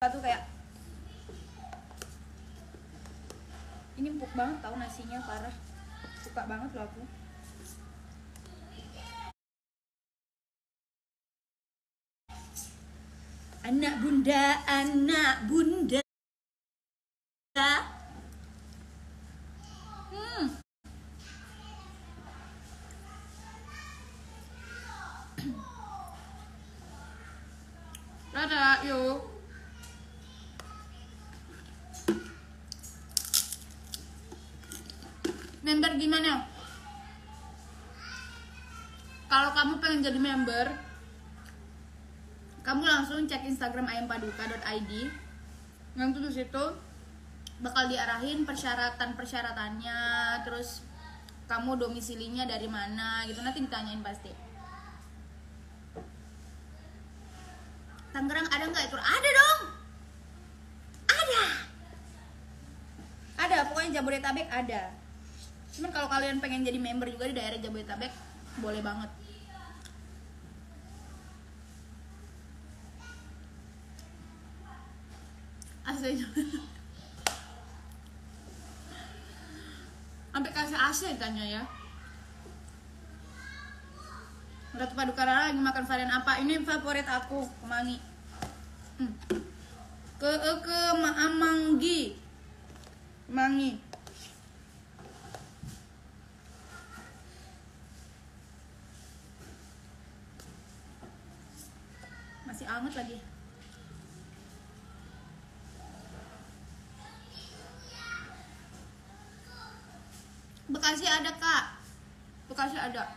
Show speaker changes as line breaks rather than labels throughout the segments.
tuh kayak ini empuk banget tau nasinya parah suka banget loh aku anak bunda anak bunda hmm. Dadah, yuk. Member gimana? Kalau kamu pengen jadi member, kamu langsung cek Instagram ayampaduka.id. Nanti di situ bakal diarahin persyaratan-persyaratannya, terus kamu domisilinya dari mana gitu nanti ditanyain pasti. Tangerang ada nggak itu? Ada dong. Ada. Ada, pokoknya Jabodetabek ada. Cuman kalau kalian pengen jadi member juga di daerah Jabodetabek, boleh banget. Asli. Sampai kasih AC tanya ya. Ratu Paduka Rara lagi makan varian apa? Ini favorit aku, kemangi. Hmm. Ke ke Maamanggi. Mangi. Masih anget lagi. Bekasi ada kak. Bekasi ada.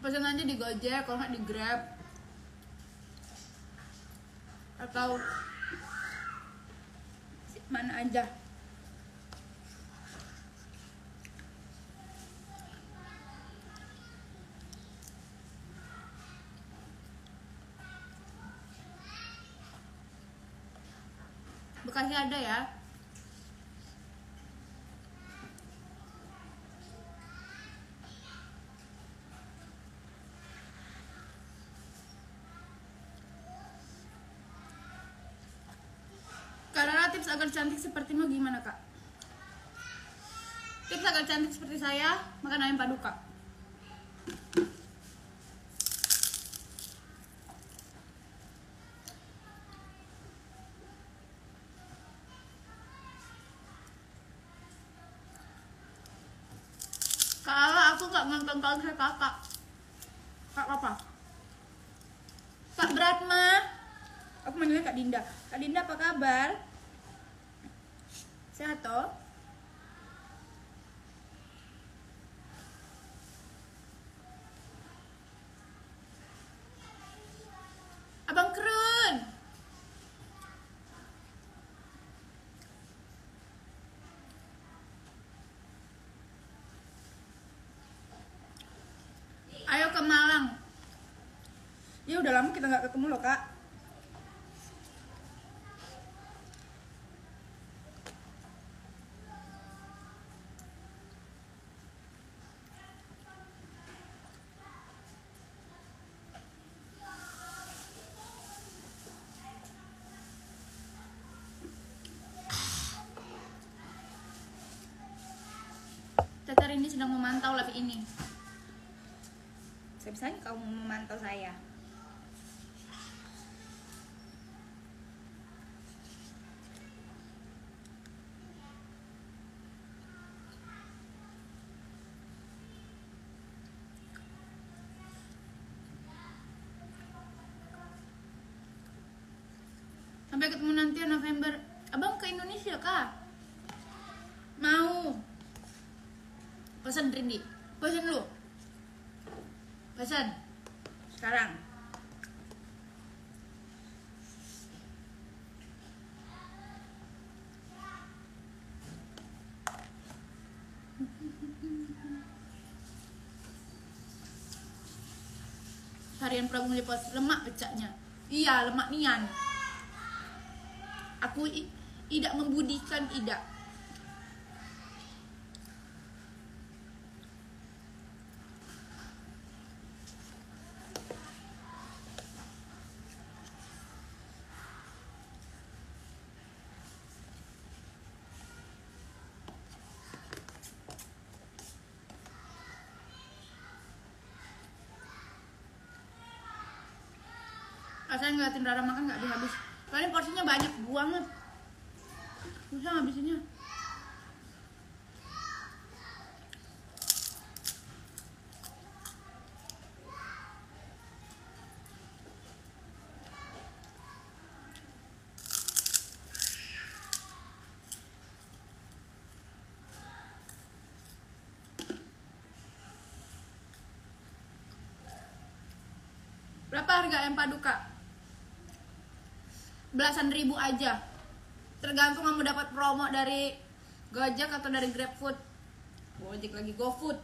Pesan aja di Gojek, kalau nggak di Grab. Atau Mana aja Bekasi ada ya Karena tips agar cantik sepertimu gimana kak? Tips agar cantik seperti saya, makan ayam paduka Kalau aku gak nonton konser kakak Kak apa? Kak Bratma Aku manggilnya Kak Dinda Kak Dinda apa kabar? Sehat toh? Ke Malang Ya udah lama kita nggak ketemu loh kak Tata Rindy sedang memantau live ini. Sebisanya kamu memantau saya. Sampai ketemu nanti ya November. Abang ke Indonesia kah? Mau pesan Rindi pesan lu pesan sekarang. Harian Prabu Pos lemak pecahnya iya lemak nian. Aku tidak membudikan tidak rasanya ngeliatin Rara makan nggak habis habis kalian porsinya banyak banget susah ngabisinnya. Berapa harga ayam paduka? Belasan ribu aja. Tergantung kamu dapat promo dari Gojek atau dari GrabFood. Gojek lagi GoFood.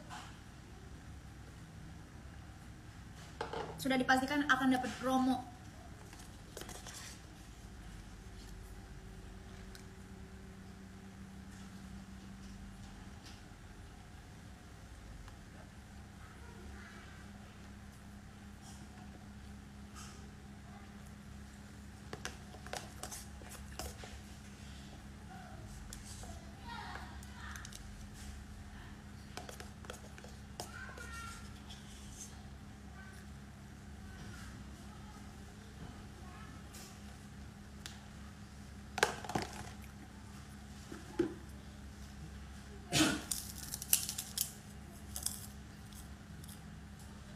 Sudah dipastikan akan dapat promo.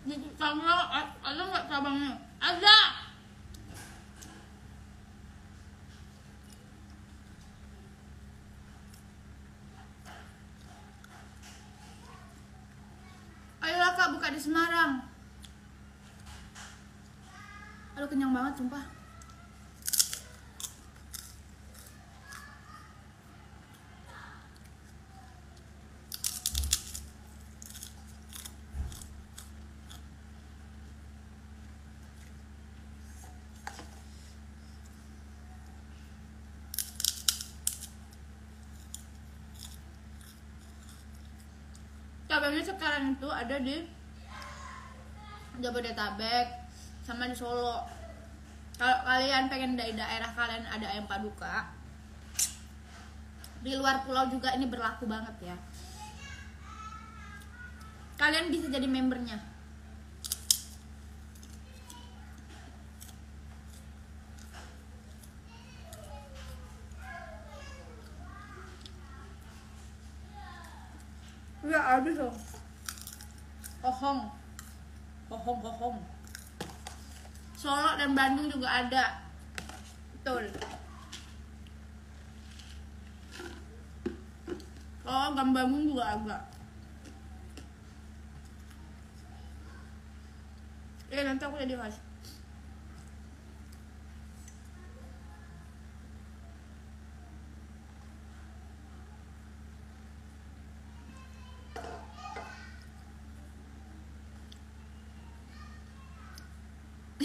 Di Tangerang a- ada nggak cabangnya? Ada. Ayolah kak buka di Semarang. Aduh kenyang banget sumpah. Cabangnya sekarang itu ada di Jabodetabek sama di Solo. Kalau kalian pengen dari daerah kalian ada ayam paduka di luar pulau juga ini berlaku banget ya. Kalian bisa jadi membernya Ya habis loh. Hohong. Hohong hohong. Solo dan Bandung juga ada. Betul. Oh, Gam Bandung juga ada. Eh, nanti aku jadi host.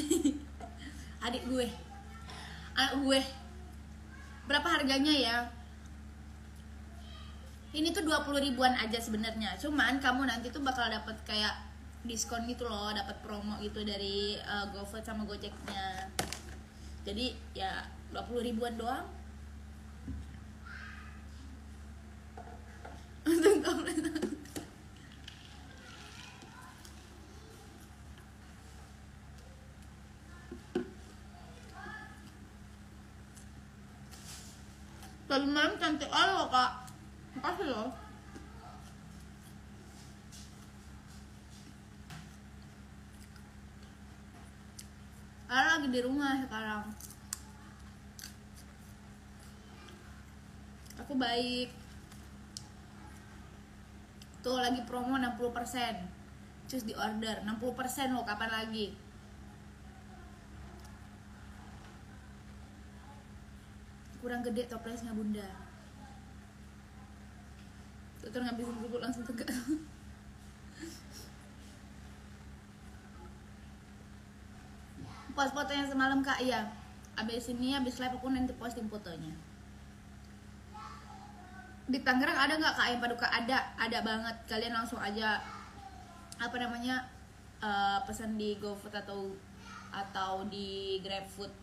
adik gue. Anak gue. Berapa harganya ya? Ini tuh 20 ribuan aja sebenarnya. Cuman kamu nanti tuh bakal dapet kayak diskon gitu loh dapat promo gitu dari uh, GoFood sama Gojeknya. Jadi ya 20 ribuan doang. Komplit. Tadi malam cantik aja loh kak. Makasih loh. Ara lagi di rumah sekarang. Aku baik. Tuh lagi promo 60% Cus di order. 60% loh kapan lagi kurang gede toplesnya bunda. Tutur ngabisin kerupuk langsung tegak. Post fotonya semalam kak, iya. Abis ini, abis live aku nanti posting fotonya. Di Tangerang ada nggak kak yang paduka? Ada, ada banget. Kalian langsung aja Apa namanya eh, Pesan di GoFood atau Atau di GrabFood